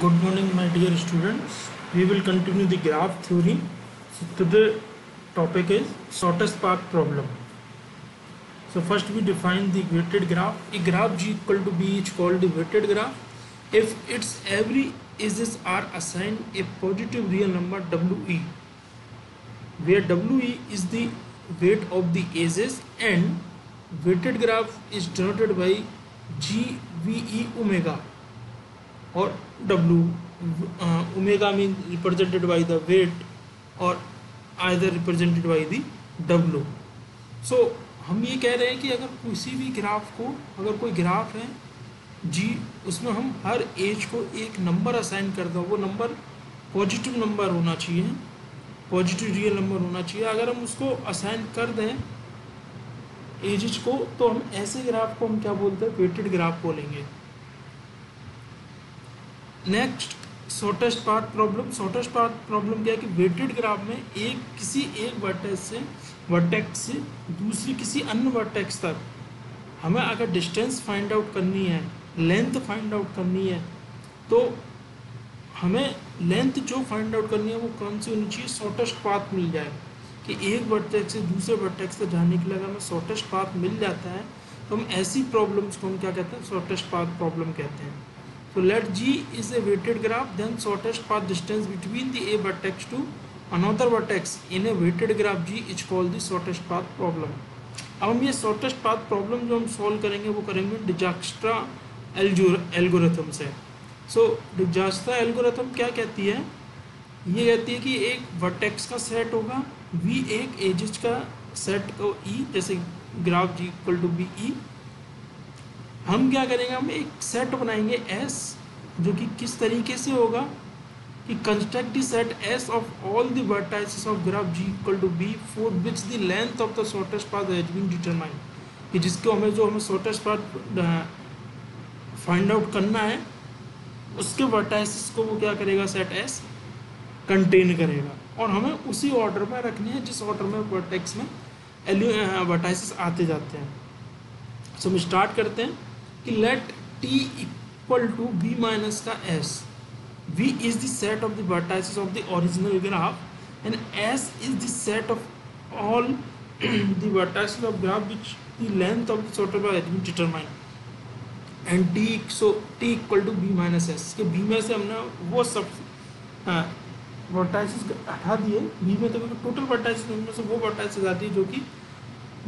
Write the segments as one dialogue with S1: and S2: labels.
S1: Good morning, my dear students. We will continue the graph theory. So today topic is shortest path problem. So first we define the weighted graph. A graph G equal to B is called the weighted graph. If its every edges are assigned a positive real number WE, where WE is the weight of the edges and weighted graph is denoted by GVE omega W. Uh, omega means represented by the weight or either represented by the W. So हम ये कह रहे हैं कि अगर किसी भी graph को अगर कोई ग्राफ है जी उसमें हम हर एज को एक नंबर असाइन कर दो वो नंबर पॉजिटिव नंबर होना चाहिए पॉजिटिव रियल नंबर होना चाहिए अगर हम उसको असाइन कर दें एजेज को तो हम ऐसे ग्राफ को हम क्या बोलते हैं वेटेड ग्राफ बोलेंगे next shortest path problem shortest path problem क्या है कि वेटेड ग्राफ में एक किसी एक वर्टेक्स से वर्टेक्स से, दूसरी किसी अन्य वर्टेक्स तक हमें अगर डिस्टेंस फाइंड आउट करनी है लेंथ फाइंड आउट करनी है तो हमें लेंथ जो फाइंड आउट करनी है वो कौन सी होनी चाहिए? शॉर्टेस्ट पाथ मिल जाए। कि एक वर्टेक्स से दूसरे वर्टेक्स तक जाने के लिए अगर हमें शॉर्टेस्ट पाथ मिल जाता है तो हम ऐसी प्रॉब्लम्स को हम क्या कहते हैं? शॉर्टेस्ट पाथ प्रॉब्लम कहते हैं। So let G is a weighted graph, then shortest path distance between the A vertex to another vertex in a weighted graph G is called the shortest path problem. अब हम ये shortest path problem जो हम solve करेंगे वो करेंगे डिजास्ट्रा algorithm से सो डिजास्ट्रा algorithm क्या कहती है ये कहती है कि एक वर्टेक्स का सेट होगा वी एक एजेस का सेट को ई e, जैसे graph G equal to B E हम क्या करेंगे? हम एक सेट बनाएँगे एस जो कि किस तरीके से होगा? कि construct set S of all the vertices of graph G equal to B for which the length of the shortest path has been determined कि जिसको हमें, जो हमें शॉर्टेस्ट पाथ फाइंड आउट करना है, उसके वर्टाइसिस को वो क्या करेगा? सेट एस कंटेन करेगा। और हमें उसी ऑर्डर में रखनी है, जिस ऑर्डर में वर्टेक्स में वर्टाइसिस आते जाते हैं। सो हम स्टार्ट करते हैं। कि let T equal to B minus का S V is the set of the vertices of the original graph and S is the set of all the vertices of graph which the length of the shorter has been determined and T so T equal to B minus S के B में से हमने वो सब vertices हटा दिए। B में तो टोटल वर्टाइसिस में से वो वर्टाइसिस आती है जो कि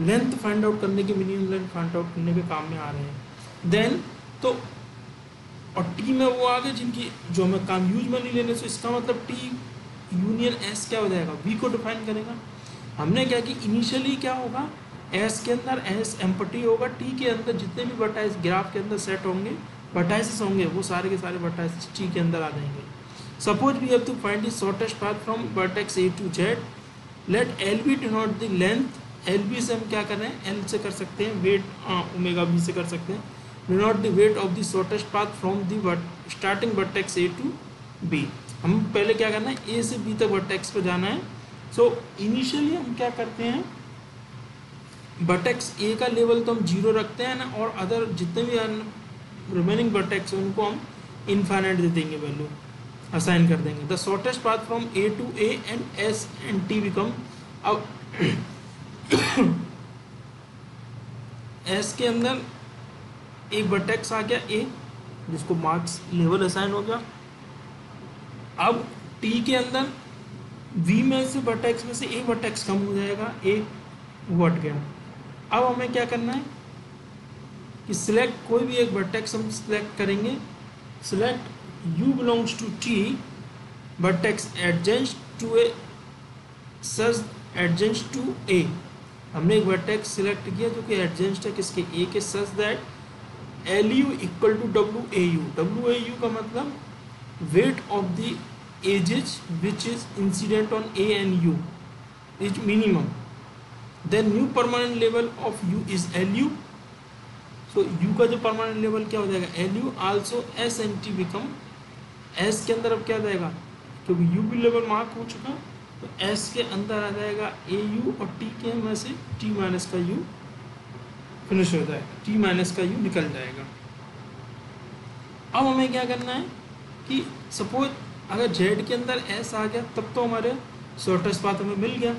S1: लेंथ फाइंड आउट करने के मिनिमम लेंथ फाइंड आउट करने के काम में आ रहे हैं। देन तो और टी में वो आ गए जिनकी, जो हमें काम यूज़ में नहीं लेने से, इसका मतलब टी यूनियन एस क्या हो जाएगा? वी को डिफाइन करेगा। हमने क्या कि इनिशियली क्या होगा? एस के अंदर एस एम्पटी होगा। टी के अंदर जितने भी बटाइस ग्राफ के अंदर सेट होंगे बटाइसिस होंगे, वो सारे के सारे बटाइसिस टी के अंदर आ जाएँगे। Suppose we have to find the shortest path from vertex A to Z let L B denote the length L B से हम क्या कर रहे हैं? एल से कर सकते हैं। वेट ओमेगा बी से कर सकते हैं। Denote the weight of the shortest path from the starting vertex A to B. हम पहले क्या करना है? ए से बी तक वर्टेक्स पर जाना है। सो so, इनिशियली हम क्या करते हैं? वर्टेक्स ए का लेवल तो हम ज़ीरो रखते हैं ना और अदर जितने भी रिमेनिंग वर्टेक्स हैं उनको हम इनफाइनाइट दे देंगे वैल्यू असाइन कर देंगे। The shortest path from A to A and S and T become अब एस के अंदर एक वर्टेक्स आ गया ए जिसको मार्क्स लेवल असाइन हो गया। अब टी के अंदर वी में से वर्टेक्स में से एक वर्टेक्स कम हो जाएगा ए वट गया। अब हमें क्या करना है कि सिलेक्ट कोई भी एक वर्टेक्स हम सिलेक्ट करेंगे। Select U belongs to T vertex adjacent to A such adjacent to ए हमने एक वर्टेक्स सिलेक्ट किया जो कि एडजेंस्ट है, किसके? ए के such that L U equal to W A U W A U का मतलब weight of the edges which is incident on A and U is minimum then new permanent level of U is L U so U का जो permanent level क्या हो जाएगा? L U also S and T become S के अंदर अब क्या जाएगा? क्योंकि यू भी लेवल मार्क हो चुका तो एस के अंदर आ जाएगा ए यू और टी के में से टी माइनस का यू फिनिश हो जाएगा टी माइनस का यू निकल जाएगा। अब हमें क्या करना है कि सपोज़ अगर जेड के अंदर एस आ गया, तब तो हमारे शॉर्टेस्ट पाथ हमें मिल गया।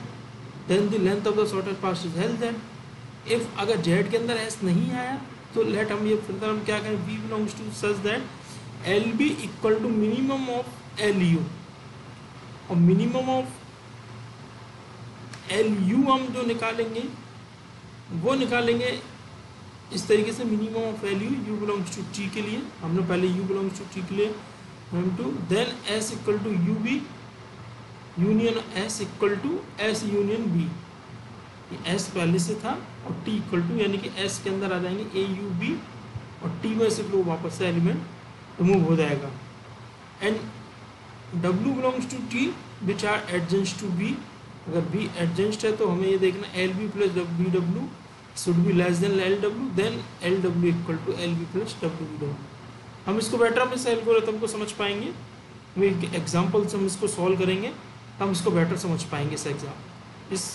S1: Then the length of the shortest path is health then if अगर जेड के अंदर एस नहीं आया तो लेट हम ये फिर हम क्या करें V belongs to such that L B equal to minimum of L U और मिनिमम ऑफ़ एल यू हम जो निकालेंगे, वो निकालेंगे इस तरीके से minimum of value U belongs to T के लिए हमने पहले यू बिलोंग्स टू टी के लिए हम to then S equal to U B union S equal to S union B S पहले से था और टी इक्वल टू यानी कि एस के अंदर आ जाएँगे ए यू बी और टी में से फिर वापस से एलिमेंट रिमूव हो जाएगा। And W belongs to T which are adjacent to B अगर बी एडजेंस्ट है तो हमें ये देखना L B plus B W W then L W equal to L B plus W B W हम इसको बेटर हम इस एल्गोरिथम को समझ पाएँगे। एग्ज़ाम्पल से हम इसको सॉल्व करेंगे हम इसको बेटर समझ पाएँगे इस एग्ज़ाम इस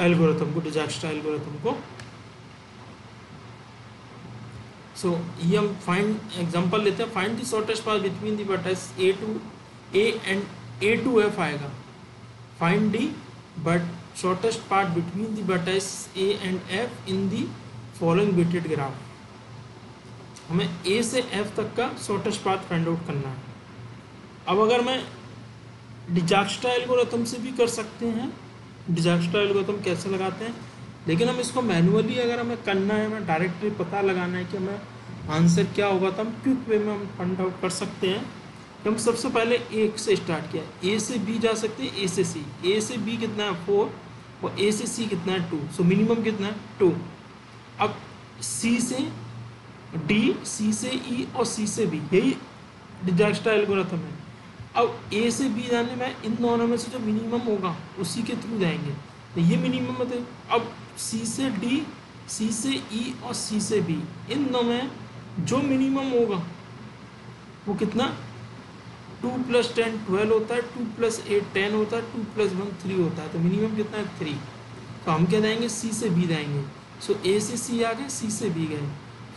S1: एल्गोरिथम को डिजास्टर एल्गोरिथम को। सो so, ये हम फाइंड एग्जांपल लेते हैं। Find the shortest path between the vertex A to A and A to F आएगा। Find the but shortest path between the vertex A and F in the following weighted graph हमें A से F तक का shortest path find out करना है। अब अगर मैं डिजास्टा एल्गोरिथम से भी कर सकते हैं डिजास्टा एल्गोरिथम कैसे लगाते हैं? लेकिन हम इसको मैनुअली अगर हमें करना है, हमें डायरेक्टली पता लगाना है कि हमें आंसर क्या होगा तो हम क्विक वे में हम फाइंड आउट कर सकते हैं। हम सबसे पहले एक से स्टार्ट किया ए से बी जा सकते हैं ए से सी ए से बी कितना है? फोर और ए से सी कितना है? टू सो मिनिमम कितना है? टू अब सी से डी सी से ई e और सी से बी यही डिजास्टर एल्गोरिथम है। अब ए से बी जाने में इन दोनों में से जो मिनिमम होगा, उसी के थ्रू जाएँगे। तो ये मिनिमम है। अब सी से डी सी से ई e और सी से बी इन दोनों में जो मिनिमम होगा, वो कितना? टू प्लस टेन ट्वेल्व होता है, टू प्लस एट टेन होता है, टू प्लस वन थ्री होता है। तो मिनिमम कितना है? थ्री तो हम क्या जाएँगे? सी से बी जाएँगे। सो ए से सी आ गए सी से बी गए।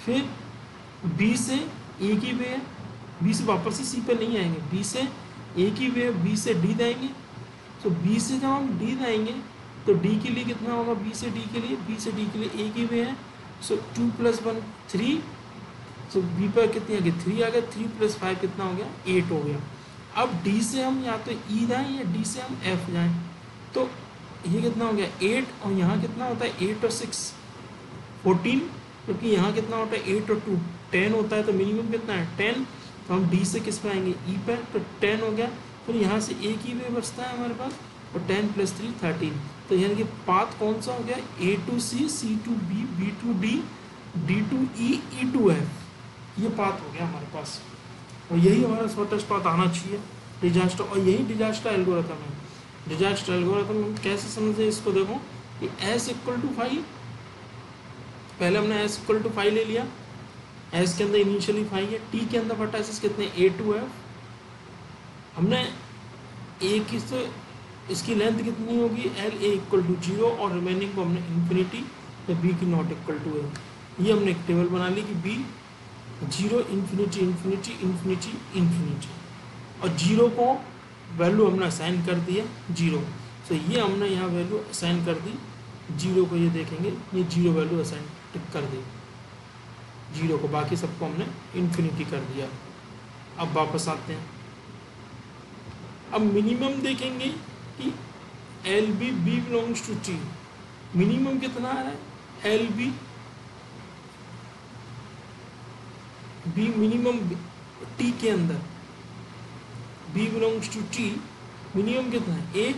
S1: फिर बी से ए की वे है। बी से वापस से सी पे नहीं आएँगे। बी से ए की वे बी से डी जाएँगे। सो बी से जब हम डी जाएँगे तो डी के लिए कितना होगा? बी से डी के लिए। बी से डी के लिए ए की वे है। So two plus one three so B पर कितनी आ गई? थ्री आ गया. थ्री प्लस फाइव कितना हो गया? एट हो गया. अब डी से हम या तो ई e जाएँ या डी से हम एफ़ जाएँ. तो ये कितना हो गया? एट और यहाँ कितना होता है? एट और सिक्स फोर्टीन क्योंकि यहाँ कितना होता है? एट और टू टेन होता है तो मिनिमम कितना है? टेन तो हम डी से किस पे आएँगे? ई e पर तो टेन हो गया. फिर यहाँ से एक ही वे बचता है हमारे पास. और टेन प्लस थ्री थर्टीन तो यानी कि पाथ कौन सा हो गया? A to C C to B B to D D to E E to F ये पाथ हो गया हमारे पास। और यही हमारा शॉर्टेस्ट पाथ आना चाहिए डिजास्टर और यही डिजास्टर एल्गोरिथम है। डिजास्टर एल्गोरिथम हम कैसे समझे इसको देखो? कि एस इक्वल टू फाइव पहले हमने एस इक्वल टू फाइव ले लिया। एस के अंदर इनिशियली फाइव है टी के अंदर फटाइसिस कितने? ए टू एफ़ हमने ए की से, इसकी लेंथ कितनी होगी? L A equal to zero और रिमेनिंग को हमने इन्फिनिटी तो बी की नॉट इक्वल टू ए ये हमने एक टेबल बना ली कि B zero infinity infinity infinity infinity और ज़ीरो को वैल्यू हमने असाइन कर दिया ज़ीरो तो ये हमने यहाँ वैल्यू असाइन कर दी। ज़ीरो को ये देखेंगे, ये ज़ीरो वैल्यू असाइन टिक कर दी। ज़ीरो को बाकी सबको हमने इन्फिनिटी कर दिया। अब वापस आते हैं। अब मिनिमम देखेंगे कि L B B belongs to T minimum कितना आ रहा है? L B B minimum T के अंदर. B belongs to T minimum कितना है? ए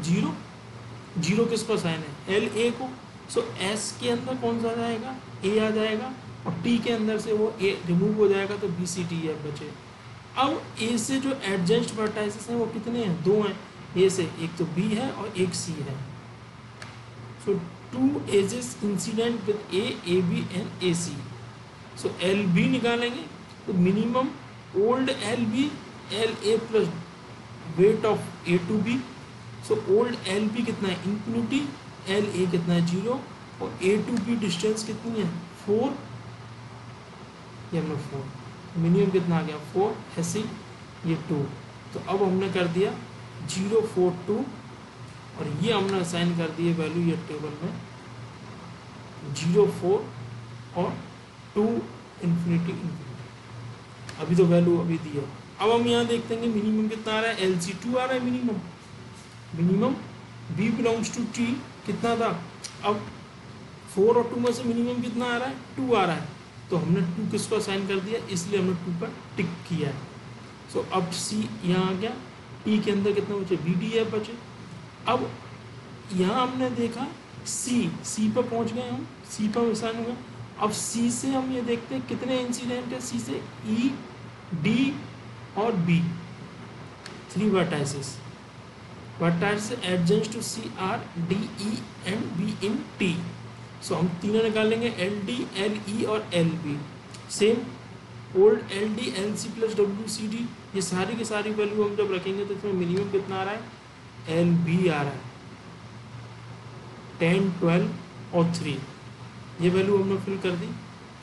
S1: ज़ीरो ज़ीरो किस पर साइन है? एल ए को. सो so, एस के अंदर कौन सा आ जाएगा? ए आ जाएगा और टी के अंदर से वो ए रिमूव हो जाएगा तो बी सी टी एफ़ बचे. अब ए से जो एडजेंस्ट वर्टाइसिस हैं वो कितने हैं? दो हैं. ए से एक तो बी है और एक सी है. So two edges incident with A A B and A C so L B निकालेंगे। तो minimum old L B L A plus weight of A to B so old L B कितना है? Infinity L A कितना है? Zero और ए to B distance कितनी है? Four या मैं फोर मिनिमम कितना आ गया? फोर ऐसे ये टू तो अब हमने कर दिया ज़ीरो फोर टू और ये हमने असाइन कर दिए वैल्यू ये टेबल में। ज़ीरो फोर और टू इन्फिनिटी इन्फिनिटी अभी तो वैल्यू अभी दिया अब हम यहाँ देखते हैं मिनिमम कितना आ रहा है? एल सी टू आ रहा है minimum minimum B belongs to T कितना था? अब फोर और टू में से मिनिमम कितना आ रहा है? टू आ रहा है। तो हमने टू किसको असाइन कर दिया? इसलिए हमने टू पर टिक किया है। सो so, अब सी यहाँ आ गया। टी के अंदर कितना बचे? बी डी एफ़ बचे। अब यहाँ हमने देखा सी सी पर पहुँच गए हम। सी पर असाइन हो गया अब सी से हम ये देखते हैं कितने इंसिडेंट है सी से? ई e, डी और B three vertices vertices adjacent to C are D E and B in T so हम तीनों निकालेंगे एल डी एल ई और L B same old L D L C plus W C D ये सारी की सारी value हम जब रखेंगे तो इसमें मिनिमम कितना आ रहा है? एल बी आ रहा है. टेन ट्वेल्व और थ्री ये वैल्यू हमने फिल कर दी.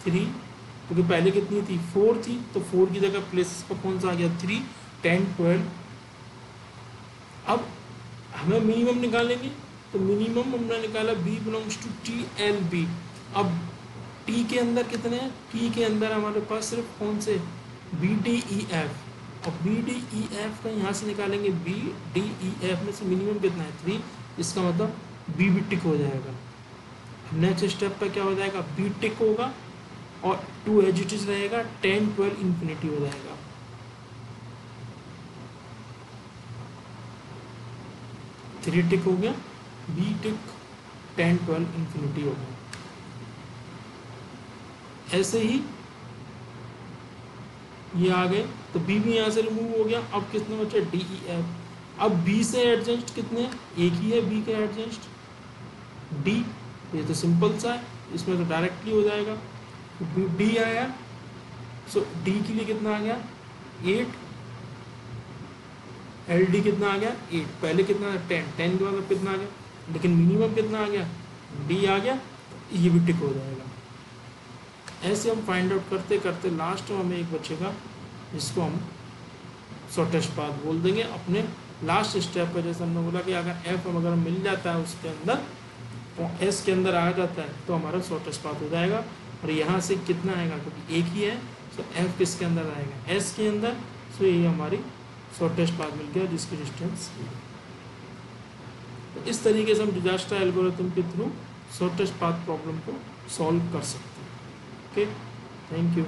S1: थ्री क्योंकि तो पहले कितनी थी? फोर थी तो फोर की जगह प्लेसेस पर कौन सा आ गया? थ्री टेन ट्वेल्व अब हमें मिनिमम निकालेंगे तो मिनिमम हमने निकाला B belongs to T L B अब टी के अंदर कितने हैं? टी के अंदर हमारे पास सिर्फ़ कौन से? बी डी ई एफ़ और बी डी ई एफ़ का यहाँ से निकालेंगे बी डी ई एफ़ में से मिनिमम कितना है? थ्री इसका मतलब बी भी टिक हो जाएगा. नेक्स्ट स्टेप पर क्या हो जाएगा? बी टिक होगा और टू एजिटिज रहेगा टेन ट्वेल्व इन्फिनिटी हो जाएगा। थ्री टिक हो गया B tick ten twelve infinity हो गया। ऐसे ही ये आ गए। तो बी भी यहाँ से रिमूव हो गया। अब कितने बचे? डी ई एफ़ अब बी से एडजस्ट कितने? एक ही है बी के एडजस्ट डी ये तो सिंपल सा है इसमें तो डायरेक्टली हो जाएगा। तो डी आया सो so, डी के लिए कितना आ गया? एट एल डी कितना आ गया? एट पहले कितना टेन टेन के बाद कितना आ गया? लेकिन मिनिमम कितना आ गया? डी आ गया ये भी टिक हो जाएगा। ऐसे हम फाइंड आउट करते करते लास्ट में हमें एक बचेगा जिसको हम शॉर्टेस्ट पाथ बोल देंगे। अपने लास्ट स्टेप पर जैसे हमने बोला कि अगर एफ़ अगर मिल जाता है उसके अंदर तो एस के अंदर आ जाता है तो हमारा शॉर्टेस्ट पाथ हो जाएगा। और यहाँ से कितना आएगा? क्योंकि एक ही है तो एफ़ किसके अंदर आएगा? एस के अंदर तो ये हमारी शॉर्टेस्ट पाथ मिल गया, जिसकी डिस्टेंस तो इस तरीके से हम डिजास्टर एल्गोरिथम के थ्रू शॉर्टेस्ट पाथ प्रॉब्लम को सॉल्व कर सकते हैं। Okay thank you